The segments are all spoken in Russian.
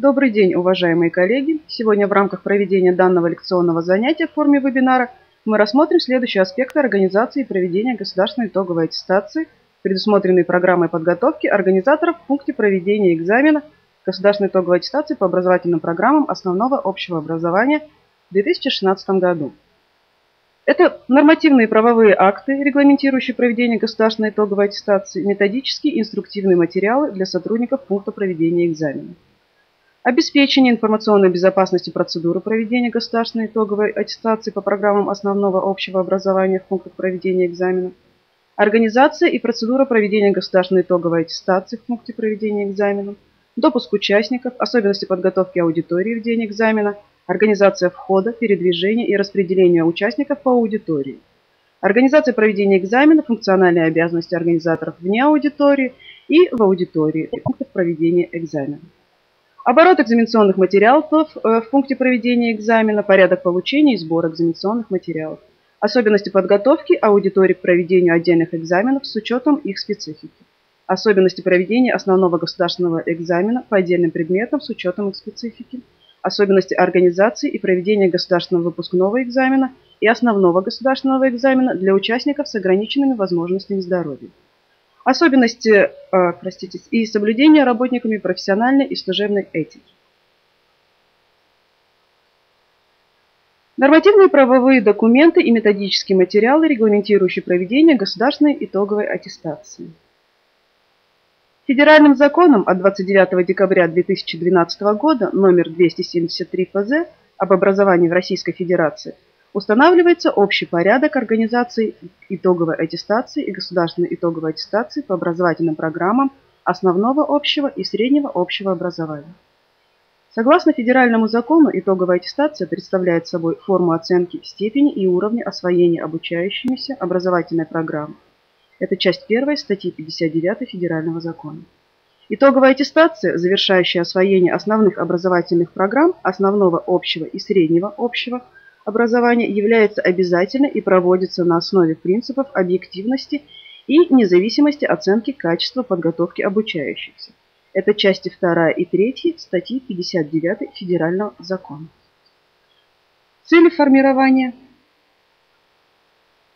Добрый день, уважаемые коллеги! Сегодня в рамках проведения данного лекционного занятия в форме вебинара мы рассмотрим следующие аспекты организации и проведения государственной итоговой аттестации, предусмотренные программой подготовки организаторов в пункте проведения экзамена государственной итоговой аттестации по образовательным программам основного общего образования в 2016 году. Это нормативные правовые акты, регламентирующие проведение государственной итоговой аттестации, методические и инструктивные материалы для сотрудников пункта проведения экзамена. Обеспечение информационной безопасности процедуры проведения государственной итоговой аттестации по программам основного общего образования в пунктах проведения экзамена. Организация и процедура проведения государственной итоговой аттестации в пункте проведения экзамена. Допуск участников, особенности подготовки аудитории в день экзамена, организация входа, передвижения и распределения участников по аудитории. Организация проведения экзамена, функциональные обязанности организаторов вне аудитории и в аудитории пунктов проведения экзамена. Оборот экзаменационных материалов э, в пункте проведения экзамена, порядок получения и сбора экзаменационных материалов. Особенности подготовки аудитории к проведению отдельных экзаменов с учетом их специфики. Особенности проведения основного государственного экзамена по отдельным предметам с учетом их специфики. Особенности организации и проведения государственного выпускного экзамена и основного государственного экзамена для участников с ограниченными возможностями здоровья. Особенности э, простите, и соблюдения работниками профессиональной и служебной этики. Нормативные правовые документы и методические материалы, регламентирующие проведение государственной итоговой аттестации. Федеральным законом от 29 декабря 2012 года номер 273 ФЗ об образовании в Российской Федерации Устанавливается общий порядок организации итоговой аттестации и государственной итоговой аттестации по образовательным программам основного общего и среднего общего образования. Согласно федеральному закону, итоговая аттестация представляет собой форму оценки степени и уровня освоения обучающимися образовательной программы. Это часть 1 статьи 59 федерального закона. Итоговая аттестация, завершающая освоение основных образовательных программ основного общего и среднего общего образования является обязательной и проводится на основе принципов объективности и независимости оценки качества подготовки обучающихся. Это части 2 и 3 статьи 59 Федерального закона. Цели формирования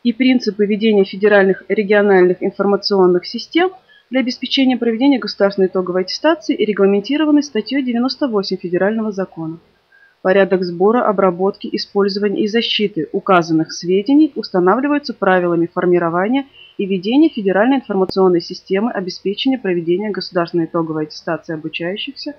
и принципы ведения федеральных региональных информационных систем для обеспечения проведения государственной итоговой аттестации регламентированы статьей 98 Федерального закона. Порядок сбора, обработки, использования и защиты указанных сведений устанавливаются правилами формирования и ведения Федеральной информационной системы обеспечения проведения государственной итоговой аттестации обучающихся,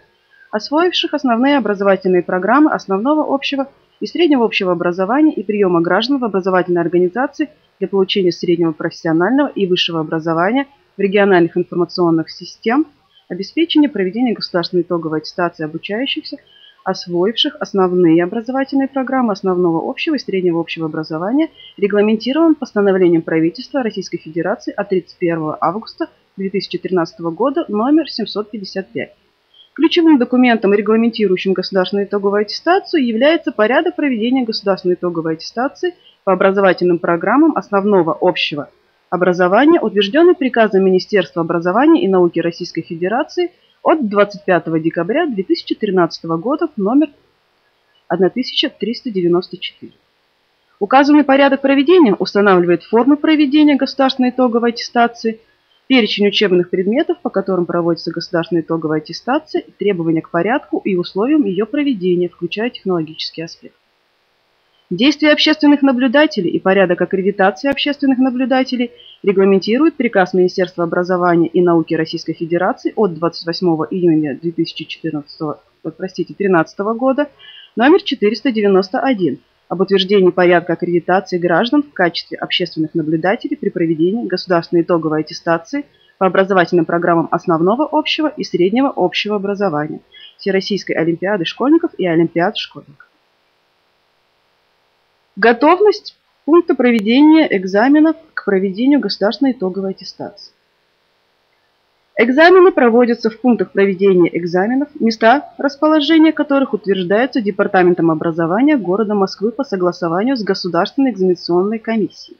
освоивших основные образовательные программы основного общего и среднего общего образования и приема граждан в образовательной организации для получения среднего профессионального и высшего образования в региональных информационных систем, обеспечения проведения государственной итоговой аттестации обучающихся – освоивших основные образовательные программы основного общего и среднего общего образования, регламентирован постановлением правительства Российской Федерации от 31 августа 2013 года номер 755. Ключевым документом, регламентирующим государственную итоговую аттестацию, является порядок проведения государственной итоговой аттестации по образовательным программам основного общего образования, утвержденный приказом Министерства образования и науки Российской Федерации – от 25 декабря 2013 года номер 1394. Указанный порядок проведения устанавливает формы проведения государственной итоговой аттестации, перечень учебных предметов, по которым проводится государственная итоговая аттестация, требования к порядку и условиям ее проведения, включая технологический аспект. Действия общественных наблюдателей и порядок аккредитации общественных наблюдателей регламентирует приказ Министерства образования и науки Российской Федерации от 28 июня 2014 простите, 2013 года номер 491 об утверждении порядка аккредитации граждан в качестве общественных наблюдателей при проведении государственной итоговой аттестации по образовательным программам основного общего и среднего общего образования, Всероссийской олимпиады школьников и олимпиад школьников. Готовность пункта проведения экзаменов к проведению государственной итоговой аттестации. Экзамены проводятся в пунктах проведения экзаменов, места расположения которых утверждаются Департаментом образования города Москвы по согласованию с Государственной экзаменационной комиссией.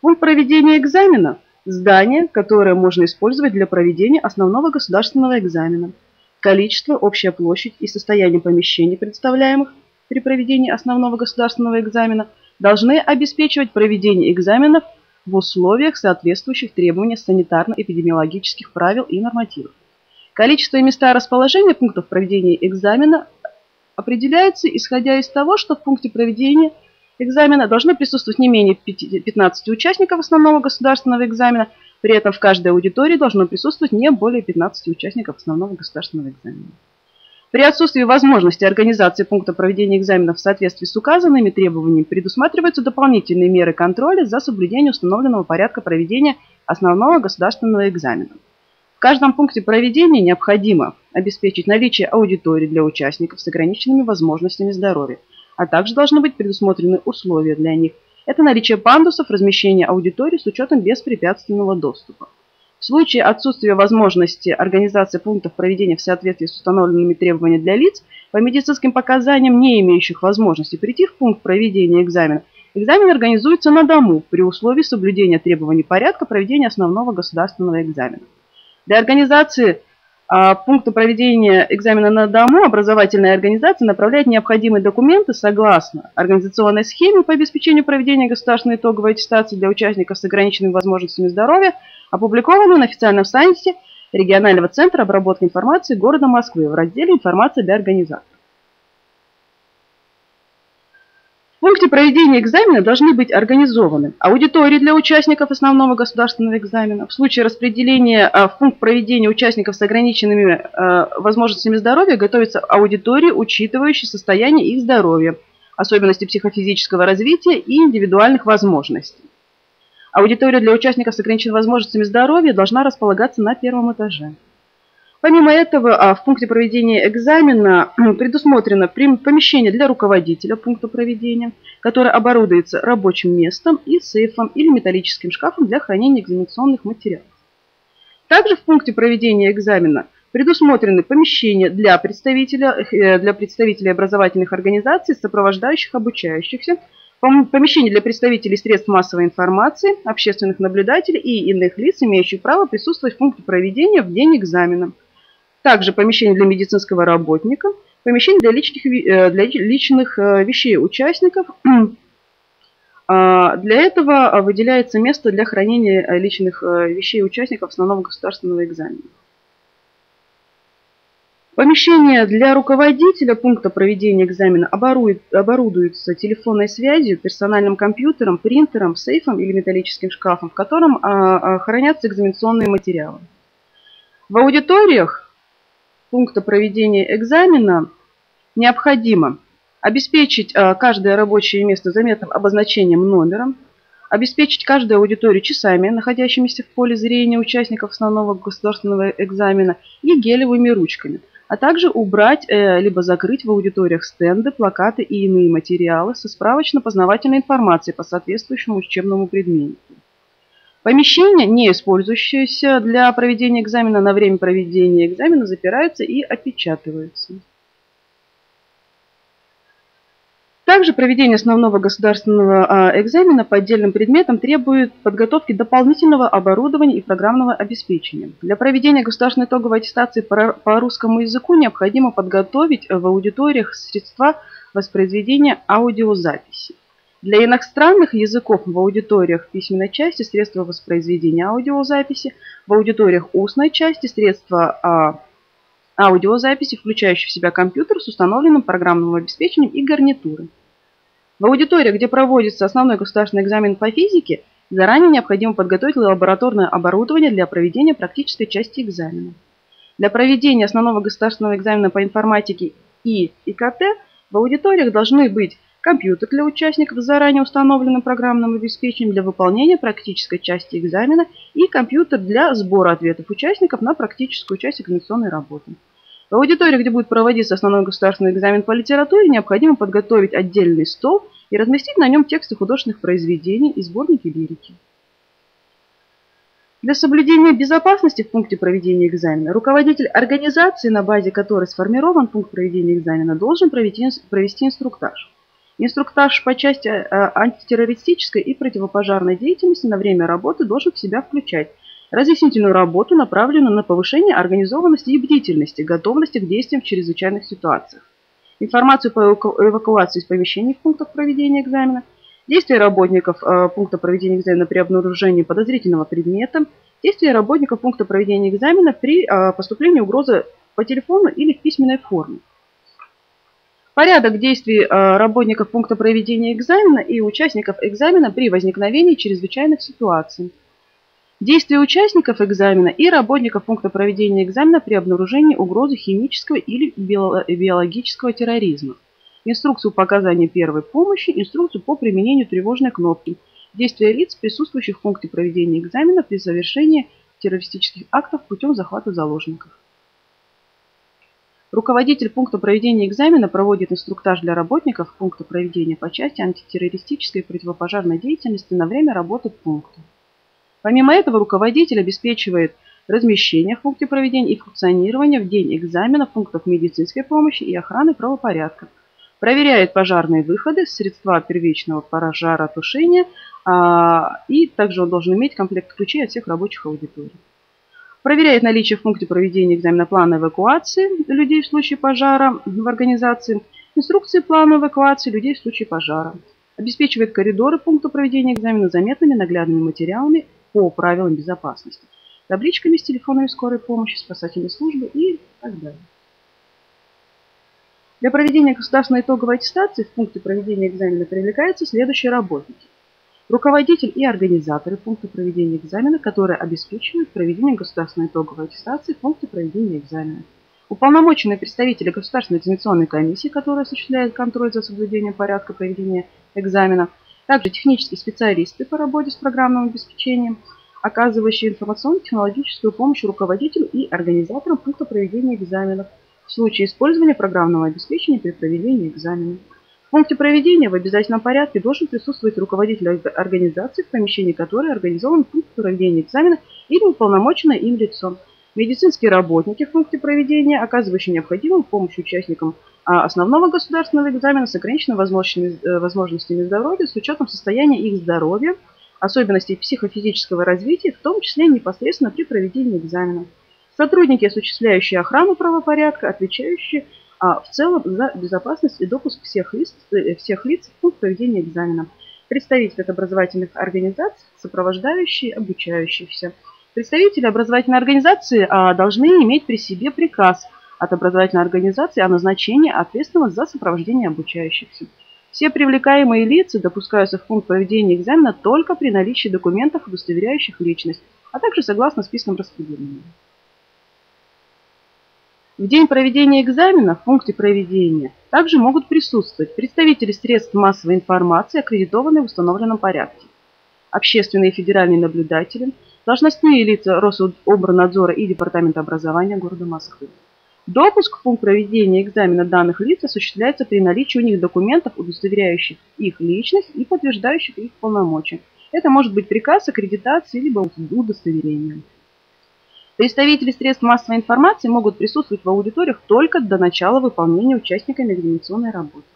Пункт проведения экзамена – здание, которое можно использовать для проведения основного государственного экзамена. количество, общая площадь и состояние помещений, представляемых при проведении основного государственного экзамена, должны обеспечивать проведение экзаменов в условиях, соответствующих требованиям санитарно-эпидемиологических правил и нормативов. Количество и места расположения пунктов проведения экзамена определяется исходя из того, что в пункте проведения экзамена должно присутствовать не менее 15 участников основного государственного экзамена, при этом в каждой аудитории должно присутствовать не более 15 участников основного государственного экзамена. При отсутствии возможности организации пункта проведения экзамена в соответствии с указанными требованиями предусматриваются дополнительные меры контроля за соблюдение установленного порядка проведения основного государственного экзамена. В каждом пункте проведения необходимо обеспечить наличие аудитории для участников с ограниченными возможностями здоровья, а также должны быть предусмотрены условия для них. Это наличие пандусов, размещение аудитории с учетом беспрепятственного доступа. В случае отсутствия возможности организации пунктов проведения в соответствии с установленными требованиями для лиц, по медицинским показаниям, не имеющих возможности прийти в пункт проведения экзамена, экзамен организуется на дому при условии соблюдения требований порядка проведения основного государственного экзамена. Для организации пункту проведения экзамена на дому образовательная организация направляет необходимые документы согласно организационной схеме по обеспечению проведения государственной итоговой аттестации для участников с ограниченными возможностями здоровья, опубликованную на официальном сайте регионального центра обработки информации города Москвы в разделе «Информация для организаторов». В пункте проведения экзамена должны быть организованы аудитории для участников основного государственного экзамена. В случае распределения а, в пункт проведения участников с ограниченными а, возможностями здоровья готовятся аудитории, учитывающие состояние их здоровья, особенности психофизического развития и индивидуальных возможностей. Аудитория для участников с ограниченными возможностями здоровья должна располагаться на первом этаже. Помимо этого, а, в пункте проведения экзамена предусмотрено помещение для руководителя пункта проведения, которое оборудуется рабочим местом и сейфом или металлическим шкафом для хранения экзаменационных материалов. Также в пункте проведения экзамена предусмотрены помещения для, представителя, э, для представителей образовательных организаций, сопровождающих обучающихся, помещения для представителей средств массовой информации, общественных наблюдателей и иных лиц, имеющих право присутствовать в пункте проведения в день экзамена – также помещение для медицинского работника, помещение для личных, э, для личных э, вещей участников. А, для этого выделяется место для хранения э, личных вещей участников основного государственного экзамена. Помещение для руководителя пункта проведения экзамена оборудуется телефонной связью, персональным компьютером, принтером, сейфом или металлическим шкафом, в котором а, а, хранятся экзаменационные материалы. В аудиториях пункта проведения экзамена необходимо обеспечить э, каждое рабочее место заметным обозначением номером, обеспечить каждую аудиторию часами, находящимися в поле зрения участников основного государственного экзамена, и гелевыми ручками, а также убрать э, либо закрыть в аудиториях стенды, плакаты и иные материалы со справочно-познавательной информацией по соответствующему учебному предмету. Помещения, не использующиеся для проведения экзамена на время проведения экзамена, запираются и опечатываются. Также проведение основного государственного а, экзамена по отдельным предметам требует подготовки дополнительного оборудования и программного обеспечения. Для проведения государственной итоговой аттестации по русскому языку необходимо подготовить в аудиториях средства воспроизведения аудиозаписи. Для иностранных языков в аудиториях письменной части средства воспроизведения аудиозаписи, в аудиториях устной части средства а, аудиозаписи, включающие в себя компьютер с установленным программным обеспечением и гарнитуры. В аудиториях, где проводится основной государственный экзамен по физике, заранее необходимо подготовить лабораторное оборудование для проведения практической части экзамена. Для проведения основного государственного экзамена по информатике и ИКТ в аудиториях должны быть компьютер для участников с заранее установленным программным обеспечением для выполнения практической части экзамена и компьютер для сбора ответов участников на практическую часть экзаменационной работы. В аудитории, где будет проводиться основной государственный экзамен по литературе, необходимо подготовить отдельный стол и разместить на нем тексты художественных произведений и сборники лирики. Для соблюдения безопасности в пункте проведения экзамена руководитель организации, на базе которой сформирован пункт проведения экзамена, должен провести, инструктаж. Инструктаж по части э, антитеррористической и противопожарной деятельности на время работы должен в себя включать разъяснительную работу, направленную на повышение организованности и бдительности, готовности к действиям в чрезвычайных ситуациях, информацию по эвакуации из помещений в пунктах проведения экзамена, действия работников э, пункта проведения экзамена при обнаружении подозрительного предмета, действия работников пункта проведения экзамена при э, поступлении угрозы по телефону или в письменной форме. Порядок действий э, работников пункта проведения экзамена и участников экзамена при возникновении чрезвычайных ситуаций. Действия участников экзамена и работников пункта проведения экзамена при обнаружении угрозы химического или биологического терроризма. Инструкцию по оказанию первой помощи, инструкцию по применению тревожной кнопки. Действия лиц, присутствующих в пункте проведения экзамена при совершении террористических актов путем захвата заложников. Руководитель пункта проведения экзамена проводит инструктаж для работников пункта проведения по части антитеррористической и противопожарной деятельности на время работы пункта. Помимо этого, руководитель обеспечивает размещение в пункте проведения и функционирование в день экзамена пунктов медицинской помощи и охраны правопорядка. Проверяет пожарные выходы, средства первичного пожаротушения, а, и также он должен иметь комплект ключей от всех рабочих аудиторий. Проверяет наличие в пункте проведения экзамена плана эвакуации людей в случае пожара в организации, инструкции плана эвакуации людей в случае пожара. Обеспечивает коридоры пункта проведения экзамена заметными наглядными материалами по правилам безопасности, табличками с телефонами скорой помощи, спасательной службы и так далее. Для проведения государственной итоговой аттестации в пункте проведения экзамена привлекаются следующие работники. Руководитель и организаторы пункта проведения экзамена, которые обеспечивают проведение государственной итоговой аттестации в пункте проведения экзамена. Уполномоченные представители Государственной экзаменационной комиссии, которая осуществляет контроль за соблюдением порядка проведения экзамена, также технические специалисты по работе с программным обеспечением, оказывающие информационно-технологическую помощь руководителю и организаторам пункта проведения экзаменов в случае использования программного обеспечения при проведении экзамена. В пункте проведения в обязательном порядке должен присутствовать руководитель организации, в помещении которой организован пункт проведения экзамена или уполномоченное им лицо. Медицинские работники в пункте проведения, оказывающие необходимую помощь участникам а основного государственного экзамена с ограниченными э, возможностями здоровья с учетом состояния их здоровья, особенностей психофизического развития, в том числе непосредственно при проведении экзамена. Сотрудники, осуществляющие охрану правопорядка, отвечающие а, в целом за безопасность и допуск всех лиц, э, всех лиц в пункт проведения экзамена. Представители от образовательных организаций, сопровождающие обучающихся. Представители образовательной организации а, должны иметь при себе приказ – от образовательной организации о назначении ответственного за сопровождение обучающихся. Все привлекаемые лица допускаются в пункт проведения экзамена только при наличии документов, удостоверяющих личность, а также согласно спискам распределения. В день проведения экзамена в пункте проведения также могут присутствовать представители средств массовой информации, аккредитованные в установленном порядке, общественные и федеральные наблюдатели, должностные лица Рособорнадзора и Департамента образования города Москвы. Допуск в пункт проведения экзамена данных лиц осуществляется при наличии у них документов, удостоверяющих их личность и подтверждающих их полномочия. Это может быть приказ, аккредитации, либо удостоверение. Представители средств массовой информации могут присутствовать в аудиториях только до начала выполнения участниками экзаменационной работы.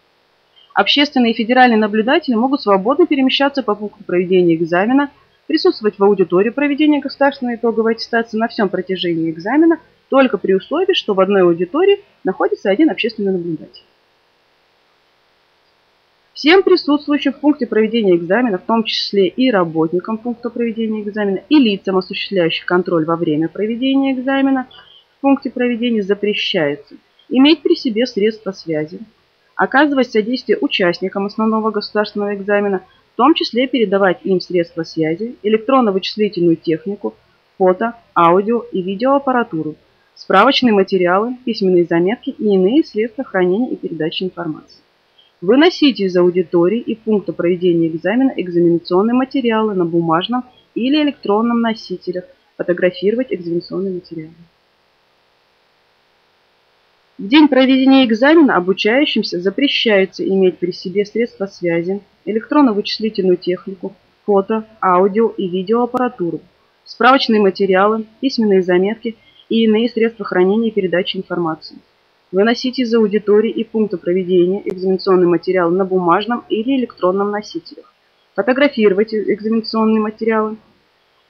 Общественные и федеральные наблюдатели могут свободно перемещаться по пункту проведения экзамена, присутствовать в аудитории проведения государственной итоговой аттестации на всем протяжении экзамена – только при условии, что в одной аудитории находится один общественный наблюдатель. Всем присутствующим в пункте проведения экзамена, в том числе и работникам пункта проведения экзамена, и лицам, осуществляющим контроль во время проведения экзамена, в пункте проведения запрещается иметь при себе средства связи, оказывать содействие участникам основного государственного экзамена, в том числе передавать им средства связи, электронно-вычислительную технику, фото, аудио и видеоаппаратуру, справочные материалы, письменные заметки и иные средства хранения и передачи информации. Выносите из аудитории и пункта проведения экзамена экзаменационные материалы на бумажном или электронном носителях, фотографировать экзаменационные материалы. В день проведения экзамена обучающимся запрещается иметь при себе средства связи, электронно-вычислительную технику, фото, аудио и видеоаппаратуру, справочные материалы, письменные заметки и иные средства хранения и передачи информации. Выносить из аудитории и пункта проведения экзаменационный материал на бумажном или электронном носителях. Фотографировать экзаменационные материалы.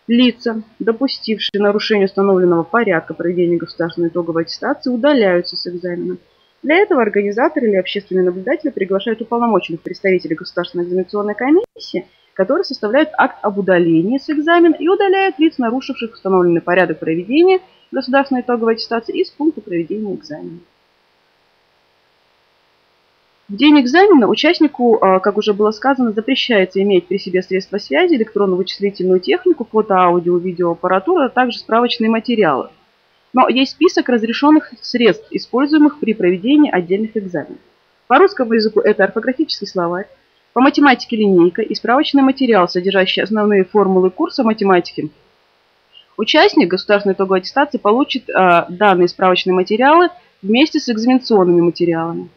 Лица, допустившие нарушение установленного порядка проведения государственной итоговой аттестации, удаляются с экзамена. Для этого организаторы или общественные наблюдатели приглашают уполномоченных представителей Государственной экзаменационной комиссии, которые составляют акт об удалении с экзамена и удаляют лиц, нарушивших установленный порядок проведения государственной итоговой аттестации из пункта проведения экзамена. В день экзамена участнику, а, как уже было сказано, запрещается иметь при себе средства связи, электронно-вычислительную технику, фото, аудио, видеоаппаратуру, а также справочные материалы. Но есть список разрешенных средств, используемых при проведении отдельных экзаменов. По русскому языку это орфографический словарь, по математике линейка и справочный материал, содержащий основные формулы курса математики. Участник государственной итоговой аттестации получит э, данные справочные материалы вместе с экзаменационными материалами.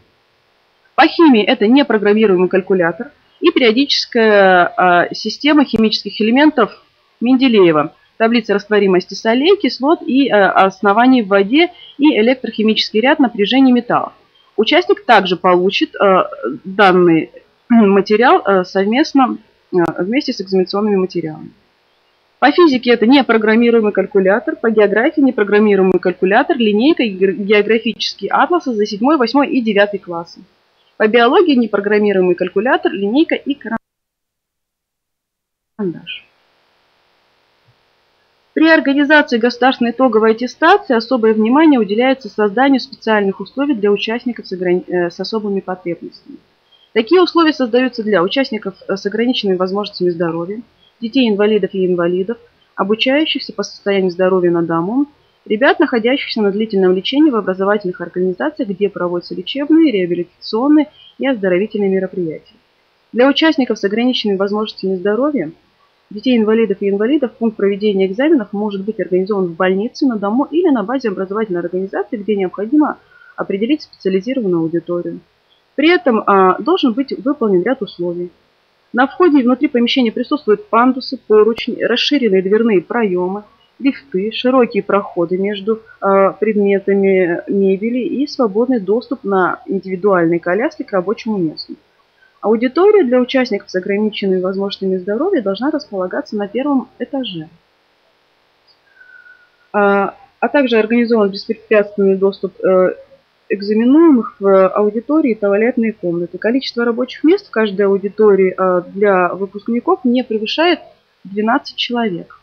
По химии это непрограммируемый калькулятор и периодическая э, система химических элементов Менделеева, таблица растворимости солей, кислот и э, оснований в воде и электрохимический ряд напряжений металлов. Участник также получит э, данный материал совместно вместе с экзаменационными материалами. По физике это непрограммируемый калькулятор, по географии непрограммируемый калькулятор, линейка и географические атласы за 7, 8 и 9 классы. По биологии непрограммируемый калькулятор, линейка и карандаш. При организации государственной итоговой аттестации особое внимание уделяется созданию специальных условий для участников с э, особыми потребностями. Такие условия создаются для участников э, с ограниченными возможностями здоровья, детей-инвалидов и инвалидов, обучающихся по состоянию здоровья на дому, ребят, находящихся на длительном лечении в образовательных организациях, где проводятся лечебные, реабилитационные и оздоровительные мероприятия. Для участников с ограниченными возможностями здоровья, детей-инвалидов и инвалидов пункт проведения экзаменов может быть организован в больнице, на дому или на базе образовательной организации, где необходимо определить специализированную аудиторию. При этом а, должен быть выполнен ряд условий. На входе и внутри помещения присутствуют пандусы, поручни, расширенные дверные проемы, лифты, широкие проходы между а, предметами мебели и свободный доступ на индивидуальной коляске к рабочему месту. Аудитория для участников с ограниченными возможностями здоровья должна располагаться на первом этаже. А, а также организован беспрепятственный доступ э, экзаменуемых в аудитории туалетные комнаты. Количество рабочих мест в каждой аудитории а, для выпускников не превышает 12 человек.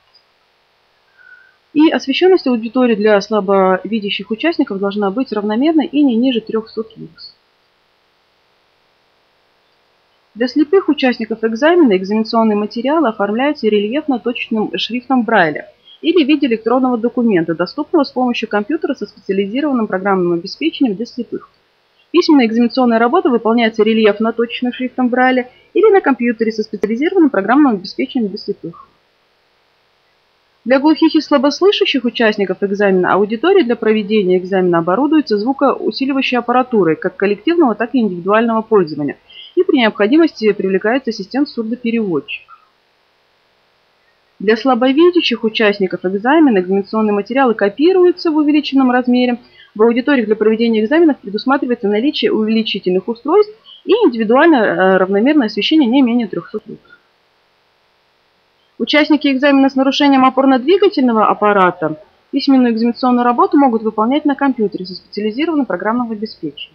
И освещенность аудитории для слабовидящих участников должна быть равномерной и не ниже 300 люкс. Для слепых участников экзамена экзаменационные материалы оформляются рельефно-точным шрифтом Брайля – или в виде электронного документа, доступного с помощью компьютера со специализированным программным обеспечением для слепых. Письменная экзаменационная работа выполняется рельефно-точным шрифтом Брайля или на компьютере со специализированным программным обеспечением для слепых. Для глухих и слабослышащих участников экзамена аудитория для проведения экзамена оборудуется звукоусиливающей аппаратурой как коллективного, так и индивидуального пользования, и при необходимости привлекается ассистент сурдопереводчик. Для слабовидящих участников экзамена экзаменационные материалы копируются в увеличенном размере. В аудиториях для проведения экзаменов предусматривается наличие увеличительных устройств и индивидуальное э, равномерное освещение не менее 300 люкс. Участники экзамена с нарушением опорно-двигательного аппарата письменную экзаменационную работу могут выполнять на компьютере со специализированным программным обеспечением.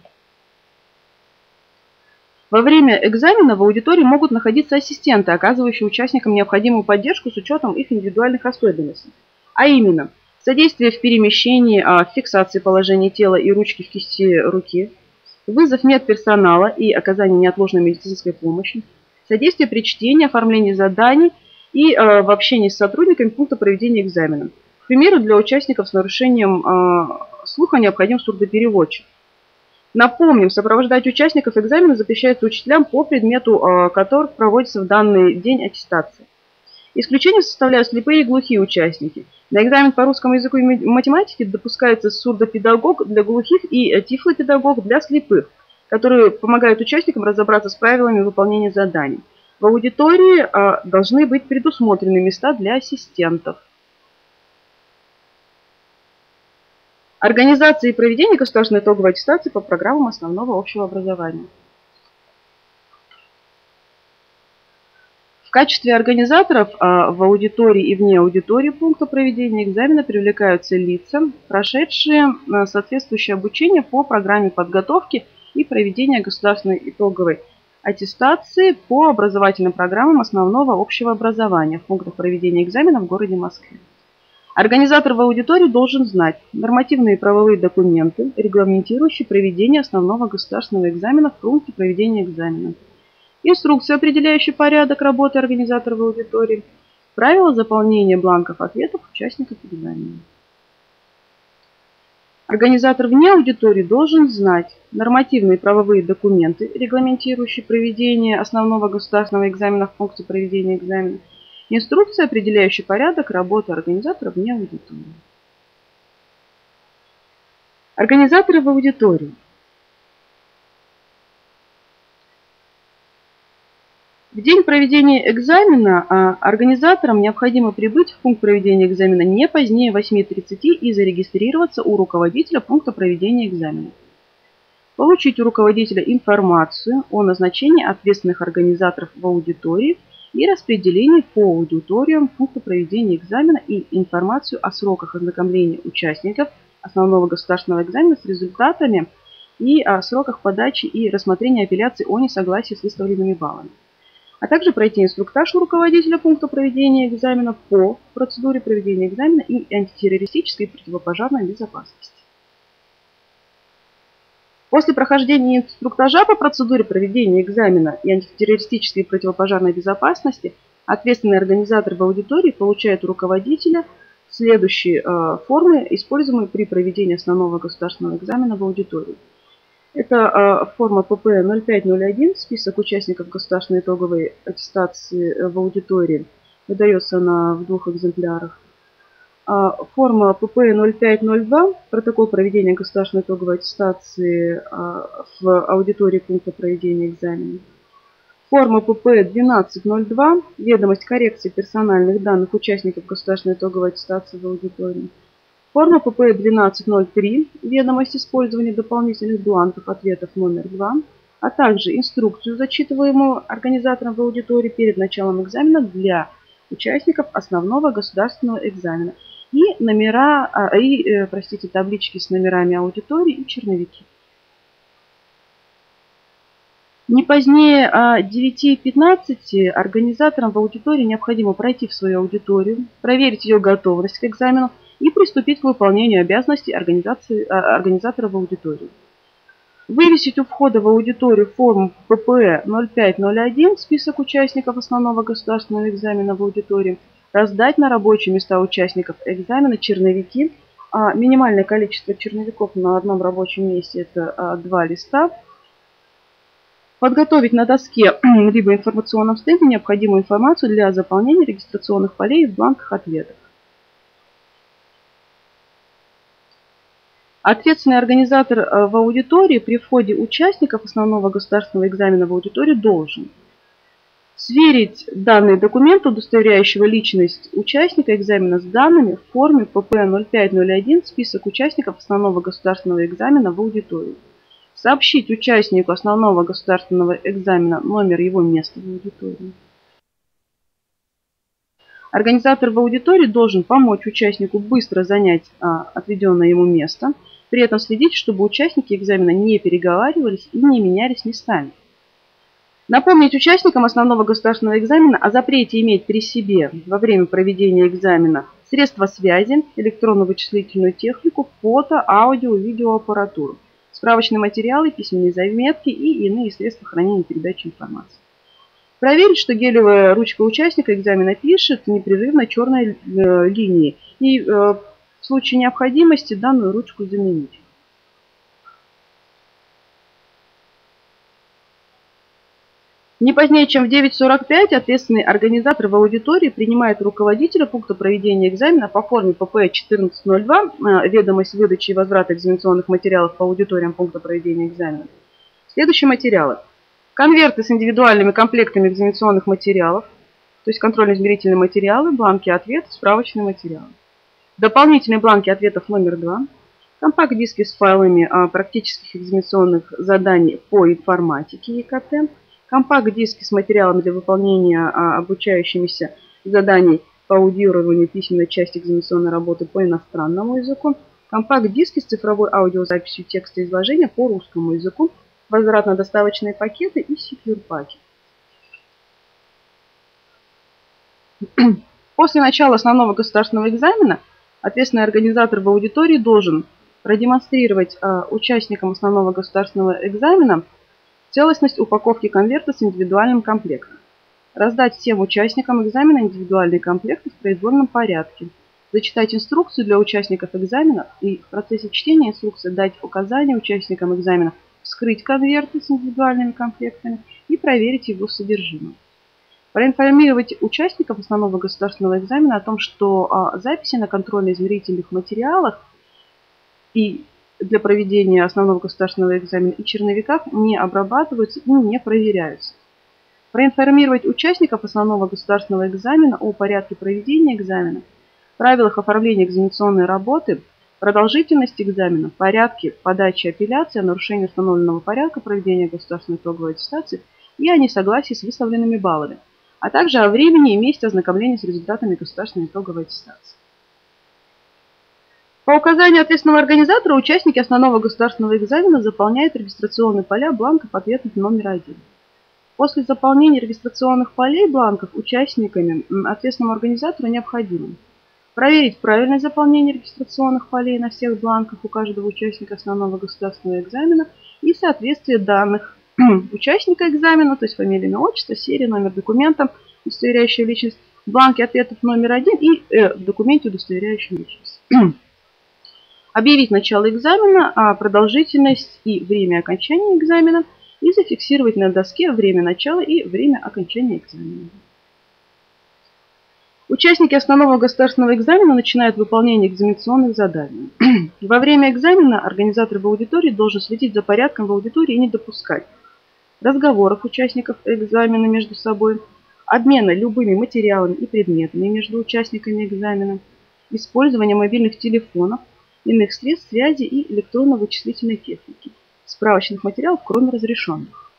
Во время экзамена в аудитории могут находиться ассистенты, оказывающие участникам необходимую поддержку с учетом их индивидуальных особенностей. А именно, содействие в перемещении, а, фиксации положения тела и ручки в кисти руки, вызов медперсонала и оказание неотложной медицинской помощи, содействие при чтении, оформлении заданий и э, в общении с сотрудниками пункта проведения экзамена. К примеру, для участников с нарушением э, слуха необходим сурдопереводчик. Напомним, сопровождать участников экзамена запрещается учителям по предмету, а, который проводится в данный день аттестации. Исключение составляют слепые и глухие участники. На экзамен по русскому языку и математике допускается сурдопедагог для глухих и тифлопедагог для слепых, которые помогают участникам разобраться с правилами выполнения заданий. В аудитории а, должны быть предусмотрены места для ассистентов. Организация и проведение государственной итоговой аттестации по программам основного общего образования. В качестве организаторов а, в аудитории и вне аудитории пункта проведения экзамена привлекаются лица, прошедшие а, соответствующее обучение по программе подготовки и проведения государственной итоговой по образовательным программам основного общего образования в пунктах проведения экзамена в городе Москве. Организатор в аудитории должен знать нормативные правовые документы, регламентирующие проведение основного государственного экзамена в пункте проведения экзамена, инструкция, определяющая порядок работы организатора в аудитории, правила заполнения бланков ответов участников экзамена. Организатор вне аудитории должен знать нормативные правовые документы, регламентирующие проведение основного государственного экзамена в пункте проведения экзамена, инструкция, определяющая порядок работы организатора вне аудитории. Организаторы в аудитории – В день проведения экзамена а, организаторам необходимо прибыть в пункт проведения экзамена не позднее 8.30 и зарегистрироваться у руководителя пункта проведения экзамена. Получить у руководителя информацию о назначении ответственных организаторов в аудитории и распределении по аудиториям пункта проведения экзамена и информацию о сроках ознакомления участников основного государственного экзамена с результатами и о сроках подачи и рассмотрения апелляций о несогласии с выставленными баллами а также пройти инструктаж у руководителя пункта проведения экзамена по процедуре проведения экзамена и антитеррористической и противопожарной безопасности. После прохождения инструктажа по процедуре проведения экзамена и антитеррористической и противопожарной безопасности ответственный организатор в аудитории получает у руководителя следующие э, формы, используемые при проведении основного государственного экзамена в аудитории. Это а, форма ПП 0501, список участников государственной итоговой аттестации э, в аудитории. Выдается она в двух экземплярах. А, форма ПП 0502, протокол проведения государственной итоговой аттестации а, в аудитории пункта проведения экзамена. Форма ПП 1202, ведомость коррекции персональных данных участников государственной итоговой аттестации в аудитории. Форма ПП 1203, ведомость использования дополнительных бланков ответов номер 2, а также инструкцию, зачитываемую организатором в аудитории перед началом экзамена для участников основного государственного экзамена и номера, а, и, э, простите, таблички с номерами аудитории и черновики. Не позднее 9.15 а, организаторам в аудитории необходимо пройти в свою аудиторию, проверить ее готовность к экзамену, и приступить к выполнению обязанностей организации, а, организатора в аудитории. Вывесить у входа в аудиторию форму ПП 0501, список участников основного государственного экзамена в аудитории, раздать на рабочие места участников экзамена черновики. А минимальное количество черновиков на одном рабочем месте это а, два листа. Подготовить на доске либо информационном стенде необходимую информацию для заполнения регистрационных полей в бланках ответов. Ответственный организатор э, в аудитории при входе участников основного государственного экзамена в аудиторию должен сверить данные документа, удостоверяющего личность участника экзамена с данными в форме ПП 0501 список участников основного государственного экзамена в аудитории. Сообщить участнику основного государственного экзамена номер его места в аудитории. Организатор в аудитории должен помочь участнику быстро занять а, отведенное ему место – при этом следить, чтобы участники экзамена не переговаривались и не менялись местами. Напомнить участникам основного государственного экзамена о запрете иметь при себе во время проведения экзамена средства связи, электронно-вычислительную технику, фото, аудио, видеоаппаратуру, справочные материалы, письменные заметки и иные средства хранения и передачи информации. Проверить, что гелевая ручка участника экзамена пишет непрерывно черной э, линией и э, случае необходимости данную ручку заменить. Не позднее, чем в 9.45 ответственный организатор в аудитории принимает руководителя пункта проведения экзамена по форме ПП 1402 э, «Ведомость выдачи и возврата экзаменационных материалов по аудиториям пункта проведения экзамена». Следующие материалы. Конверты с индивидуальными комплектами экзаменационных материалов, то есть контрольно-измерительные материалы, бланки ответов, справочные материалы. Дополнительные бланки ответов номер 2. Компакт-диски с файлами а, практических экзаменационных заданий по информатике ЕКТ. компакт-диски с материалом для выполнения а, обучающимися заданий по аудиированию письменной части экзаменационной работы по иностранному языку, компакт-диски с цифровой аудиозаписью текста изложения по русскому языку, возвратно-доставочные пакеты и секьюр-паки. После начала основного государственного экзамена ответственный организатор в аудитории должен продемонстрировать э, участникам основного государственного экзамена целостность упаковки конверта с индивидуальным комплектом, раздать всем участникам экзамена индивидуальные комплекты в произвольном порядке, зачитать инструкцию для участников экзамена и в процессе чтения инструкции дать указания участникам экзамена вскрыть конверты с индивидуальными комплектами и проверить его содержимое проинформировать участников основного государственного экзамена о том, что а, записи на контрольно-измерительных материалах и для проведения основного государственного экзамена и черновиках не обрабатываются и не проверяются. Проинформировать участников основного государственного экзамена о порядке проведения экзамена, правилах оформления экзаменационной работы, продолжительности экзамена, порядке подачи апелляции о нарушении установленного порядка проведения государственной итоговой аттестации и о несогласии с выставленными баллами – а также о времени и месте ознакомления с результатами государственной итоговой аттестации. По указанию ответственного организатора участники основного государственного экзамена заполняют регистрационные поля бланков ответов номер один. После заполнения регистрационных полей бланков участниками ответственному организатору необходимо проверить правильное заполнение регистрационных полей на всех бланках у каждого участника основного государственного экзамена и соответствие данных участника экзамена, то есть фамилия, имя, отчество, серия, номер документа, удостоверяющая личность, бланки ответов номер один и э, в документе, удостоверяющем личность. Объявить начало экзамена, а продолжительность и время окончания экзамена и зафиксировать на доске время начала и время окончания экзамена. Участники основного государственного экзамена начинают выполнение экзаменационных заданий. Во время экзамена организатор в аудитории должен следить за порядком в аудитории и не допускать разговоров участников экзамена между собой, обмена любыми материалами и предметами между участниками экзамена, использование мобильных телефонов, иных средств связи и электронно-вычислительной техники, справочных материалов, кроме разрешенных.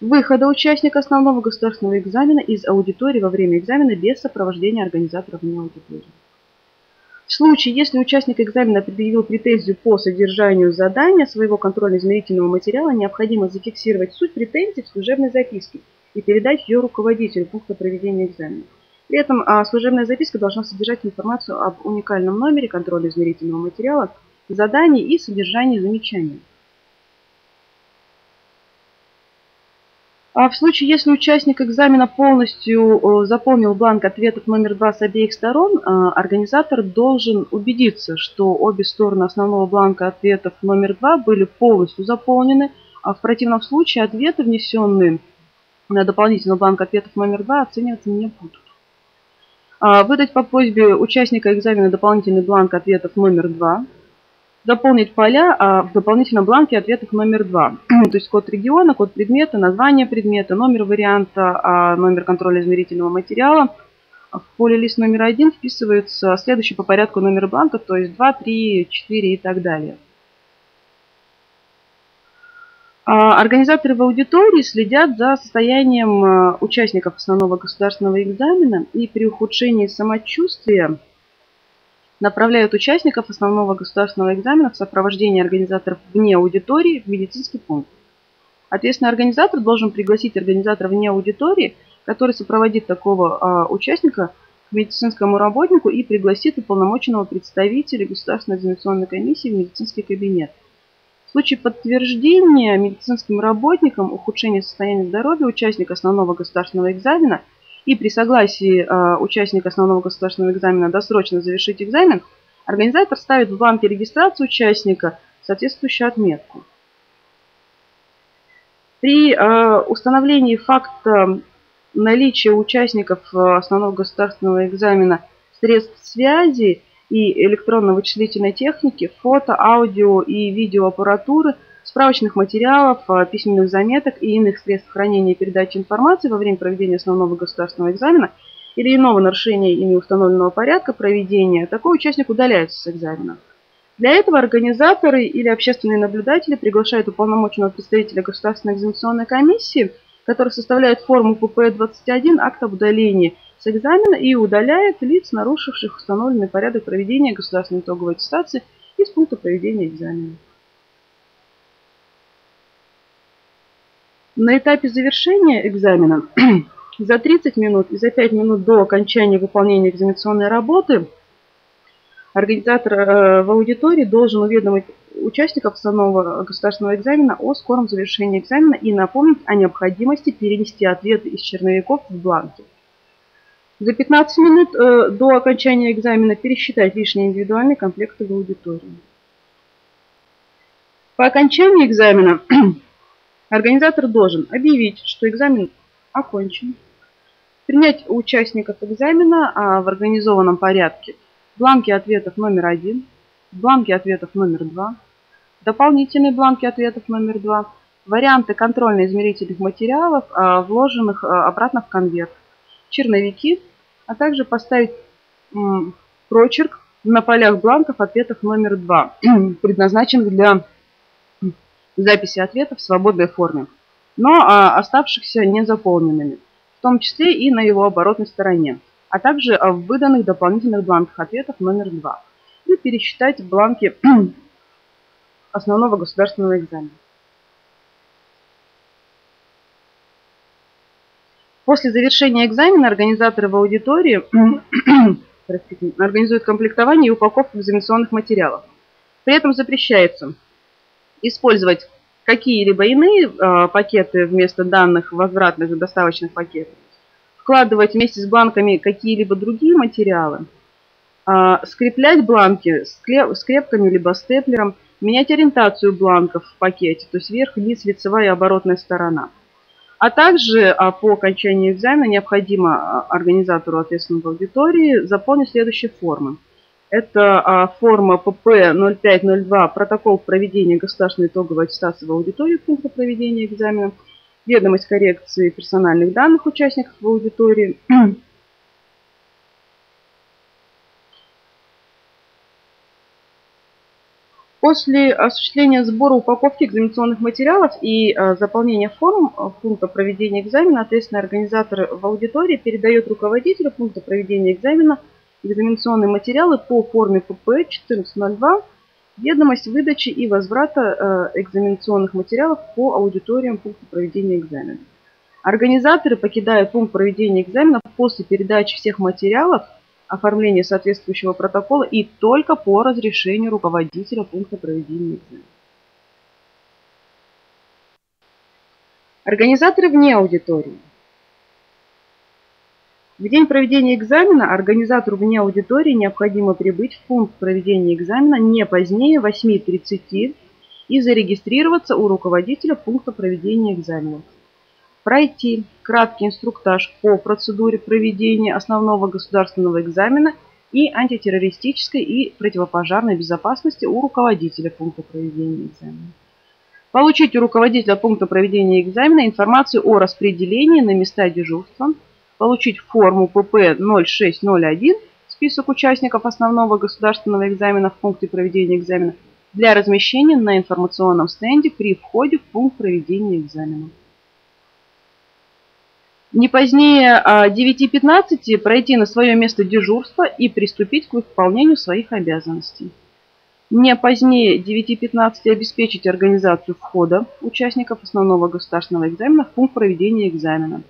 Выхода участника основного государственного экзамена из аудитории во время экзамена без сопровождения организатора вне аудитории. В случае, если участник экзамена предъявил претензию по содержанию задания своего контрольно-измерительного материала, необходимо зафиксировать суть претензий в служебной записке и передать ее руководителю пункта проведения экзамена. При этом а, служебная записка должна содержать информацию об уникальном номере контрольно-измерительного материала, задании и содержании замечаний. А в случае, если участник экзамена полностью э, заполнил бланк ответов номер два с обеих сторон, э, организатор должен убедиться, что обе стороны основного бланка ответов номер два были полностью заполнены, а в противном случае ответы, внесенные на дополнительный бланк ответов номер два, оцениваться не будут. А выдать по просьбе участника экзамена дополнительный бланк ответов номер два – заполнить поля а, в дополнительном бланке ответов номер два. То есть код региона, код предмета, название предмета, номер варианта, а, номер контроля измерительного материала. В поле лист номер один вписывается следующий по порядку номер бланка, то есть 2, 3, 4 и так далее. А, организаторы в аудитории следят за состоянием участников основного государственного экзамена и при ухудшении самочувствия направляют участников основного государственного экзамена в сопровождении организаторов вне аудитории в медицинский пункт. Ответственный организатор должен пригласить организатора вне аудитории, который сопроводит такого а, участника к медицинскому работнику и пригласит уполномоченного представителя Государственной экзаменационной комиссии в медицинский кабинет. В случае подтверждения медицинским работникам ухудшения состояния здоровья участника основного государственного экзамена – и при согласии э, участника основного государственного экзамена досрочно завершить экзамен, организатор ставит в бланке регистрации участника соответствующую отметку. При э, установлении факта наличия участников э, основного государственного экзамена средств связи и электронно-вычислительной техники, фото, аудио и видеоаппаратуры – справочных материалов, а, письменных заметок и иных средств хранения и передачи информации во время проведения основного государственного экзамена или иного нарушения ими установленного порядка проведения, такой участник удаляется с экзамена. Для этого организаторы или общественные наблюдатели приглашают уполномоченного представителя Государственной экзаменационной комиссии, который составляет форму ПП-21, акт об удалении с экзамена и удаляет лиц, нарушивших установленный порядок проведения государственной итоговой аттестации из пункта проведения экзамена. На этапе завершения экзамена за 30 минут и за 5 минут до окончания выполнения экзаменационной работы организатор э, в аудитории должен уведомить участников основного государственного экзамена о скором завершении экзамена и напомнить о необходимости перенести ответы из черновиков в бланки. За 15 минут э, до окончания экзамена пересчитать лишние индивидуальные комплекты в аудитории. По окончании экзамена организатор должен объявить, что экзамен окончен, принять участников экзамена а, в организованном порядке бланки ответов номер один, бланки ответов номер два, дополнительные бланки ответов номер два, варианты контрольно-измерительных материалов, а, вложенных а, обратно в конверт, черновики, а также поставить прочерк на полях бланков ответов номер два, предназначенных для записи ответов в свободной форме, но оставшихся незаполненными в том числе и на его оборотной стороне, а также в выданных дополнительных бланках ответов номер 2 и пересчитать бланки основного государственного экзамена. После завершения экзамена организаторы в аудитории организуют комплектование и упаковку экзаменационных материалов. При этом запрещается использовать какие-либо иные э, пакеты вместо данных возвратных и доставочных пакетов, вкладывать вместе с бланками какие-либо другие материалы, э, скреплять бланки скрепками либо степлером, менять ориентацию бланков в пакете, то есть верх, низ, лицевая и оборотная сторона. А также э, по окончании экзамена необходимо организатору ответственного аудитории заполнить следующие формы. Это а, форма ПП 0502, протокол проведения государственной итоговой аттестации в аудитории пункта проведения экзамена, ведомость коррекции персональных данных участников в аудитории, После осуществления сбора упаковки экзаменационных материалов и э, заполнения форм э, пункта проведения экзамена, ответственный организатор в аудитории передает руководителю пункта проведения экзамена экзаменационные материалы по форме ПП 1402, ведомость выдачи и возврата э, экзаменационных материалов по аудиториям пункта проведения экзамена. Организаторы покидают пункт проведения экзамена после передачи всех материалов, оформления соответствующего протокола и только по разрешению руководителя пункта проведения экзамена. Организаторы вне аудитории. В день проведения экзамена организатору вне аудитории необходимо прибыть в пункт проведения экзамена не позднее 8.30 и зарегистрироваться у руководителя пункта проведения экзамена. Пройти краткий инструктаж по процедуре проведения основного государственного экзамена и антитеррористической и противопожарной безопасности у руководителя пункта проведения экзамена. Получить у руководителя пункта проведения экзамена информацию о распределении на места дежурства – получить форму ПП 0601, список участников основного государственного экзамена в пункте проведения экзамена, для размещения на информационном стенде при входе в пункт проведения экзамена. Не позднее 9.15 а, пройти на свое место дежурства и приступить к выполнению своих обязанностей. Не позднее 9.15 обеспечить организацию входа участников основного государственного экзамена в пункт проведения экзамена.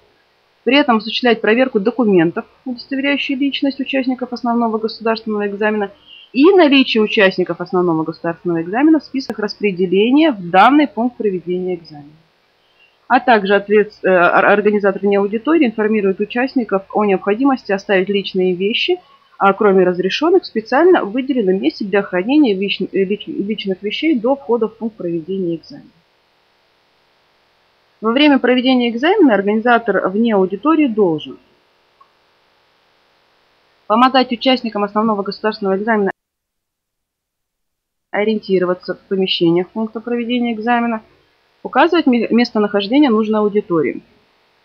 При этом осуществлять проверку документов, удостоверяющих личность участников основного государственного экзамена и наличие участников основного государственного экзамена в списках распределения в данный пункт проведения экзамена. А также ответ, э, организатор вне аудитории информирует участников о необходимости оставить личные вещи, а кроме разрешенных, в специально выделенном месте для хранения личных вещей до входа в пункт проведения экзамена. Во время проведения экзамена организатор вне аудитории должен помогать участникам основного государственного экзамена ориентироваться в помещениях пункта проведения экзамена, указывать местонахождение нужной аудитории,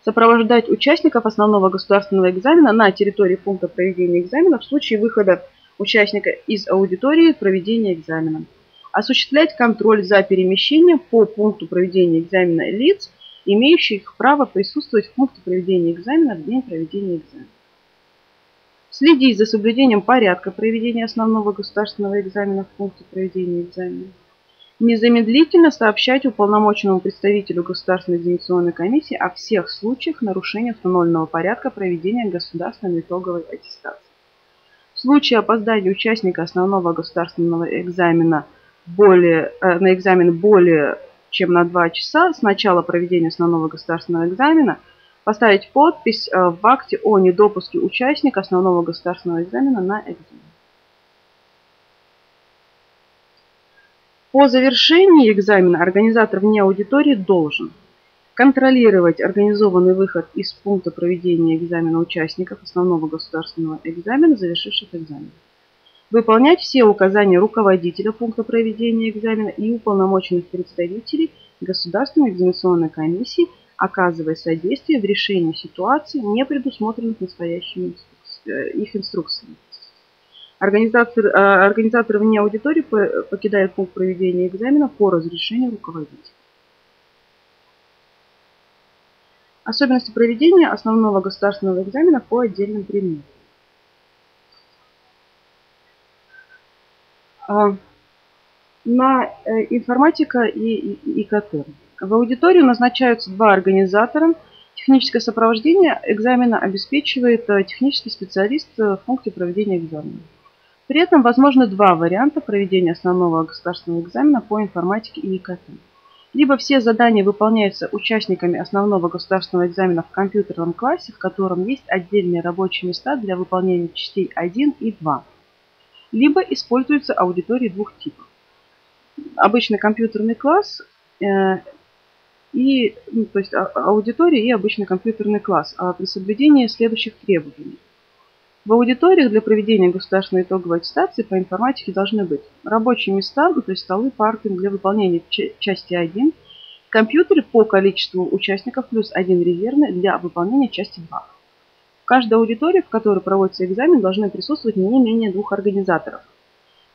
сопровождать участников основного государственного экзамена на территории пункта проведения экзамена в случае выхода участника из аудитории проведения экзамена, осуществлять контроль за перемещением по пункту проведения экзамена лиц, имеющих право присутствовать в пункте проведения экзамена в день проведения экзамена. Следить за соблюдением порядка проведения основного государственного экзамена в пункте проведения экзамена. Незамедлительно сообщать уполномоченному представителю Государственной экзаменационной комиссии о всех случаях нарушения установленного порядка проведения государственной итоговой аттестации. В случае опоздания участника основного государственного экзамена более, э, на экзамен более чем на 2 часа с начала проведения основного государственного экзамена поставить подпись э, в акте о недопуске участника основного государственного экзамена на экзамен. По завершении экзамена организатор вне аудитории должен контролировать организованный выход из пункта проведения экзамена участников основного государственного экзамена, завершивших экзамен. Выполнять все указания руководителя пункта проведения экзамена и уполномоченных представителей Государственной экзаменационной комиссии, оказывая содействие в решении ситуации, не предусмотренных настоящими э, их инструкциями. Э, организатор вне аудитории покидает пункт проведения экзамена по разрешению руководителя. Особенности проведения основного государственного экзамена по отдельным предметам. На э, информатика и ИКТ. В аудиторию назначаются два организатора. Техническое сопровождение экзамена обеспечивает э, технический специалист в пункте проведения экзамена. При этом возможны два варианта проведения основного государственного экзамена по информатике и ИКТ. Либо все задания выполняются участниками основного государственного экзамена в компьютерном классе, в котором есть отдельные рабочие места для выполнения частей 1 и 2. Либо используются аудитории двух типов. Обычный компьютерный класс э, и, ну, то есть а, аудитория и обычный компьютерный класс а при соблюдении следующих требований. В аудиториях для проведения государственной итоговой аттестации по информатике должны быть рабочие места, ну, то есть столы, парты для выполнения части 1, компьютеры по количеству участников плюс один резервный для выполнения части 2. В каждой аудитории, в которой проводится экзамен, должны присутствовать не менее двух организаторов.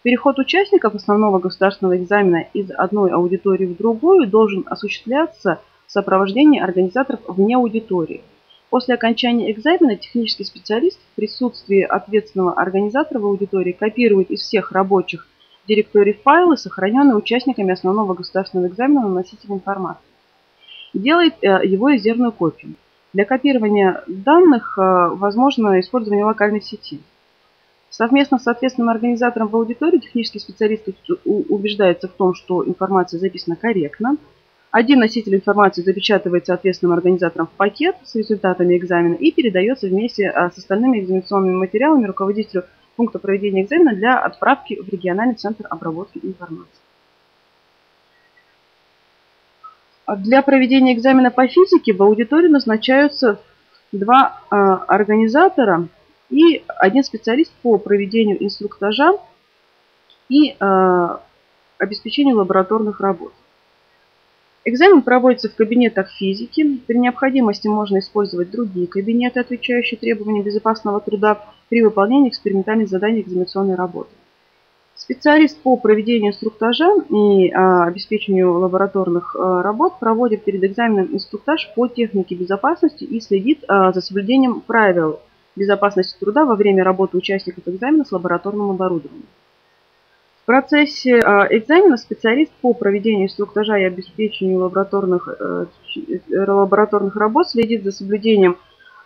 Переход участников основного государственного экзамена из одной аудитории в другую должен осуществляться в сопровождении организаторов вне аудитории – После окончания экзамена технический специалист в присутствии ответственного организатора в аудитории копирует из всех рабочих директорий файлы, сохраненные участниками основного государственного экзамена на носитель информации. Делает э, его резервную копию. Для копирования данных э, возможно использование локальной сети. Совместно с ответственным организатором в аудитории технический специалист убеждается в том, что информация записана корректно, один носитель информации запечатывается ответственным организатором в пакет с результатами экзамена и передается вместе а, с остальными экзаменационными материалами руководителю пункта проведения экзамена для отправки в региональный центр обработки информации. А для проведения экзамена по физике в аудитории назначаются два э, организатора и один специалист по проведению инструктажа и э, обеспечению лабораторных работ. Экзамен проводится в кабинетах физики. При необходимости можно использовать другие кабинеты, отвечающие требованиям безопасного труда при выполнении экспериментальных заданий экзаменационной работы. Специалист по проведению инструктажа и а, обеспечению лабораторных а, работ проводит перед экзаменом инструктаж по технике безопасности и следит а, за соблюдением правил безопасности труда во время работы участников экзамена с лабораторным оборудованием процессе а, экзамена специалист по проведению инструктажа и обеспечению лабораторных, э, лабораторных работ следит за соблюдением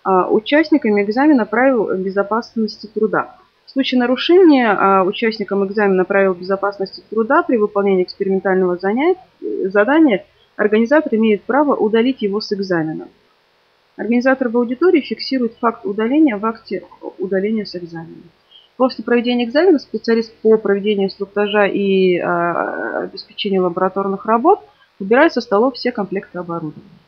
участниками экзамена правил безопасности труда. В случае нарушения а, участникам экзамена правил безопасности труда при выполнении экспериментального задания организатор имеет право удалить его с экзамена. Организатор в аудитории фиксирует факт удаления в акте удаления с экзамена. После проведения экзамена специалист по проведению инструктажа и э, обеспечению лабораторных работ убирает со столов все комплекты оборудования.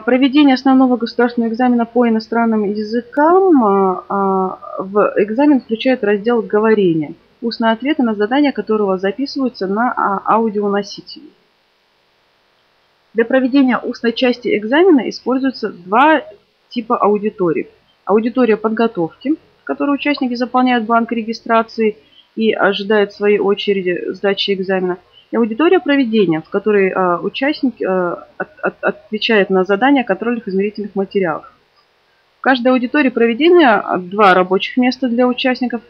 Проведение основного государственного экзамена по иностранным языкам а, в экзамен включает раздел «Говорение», устные ответы на задания которого записываются на аудионосителе. Для проведения устной части экзамена используются два типа аудиторий. Аудитория подготовки, в которой участники заполняют бланк регистрации и ожидают своей очереди сдачи экзамена. И аудитория проведения, в которой а, участник а, от, от, отвечает на задания контрольных измерительных материалов. В каждой аудитории проведения два рабочих места для участников.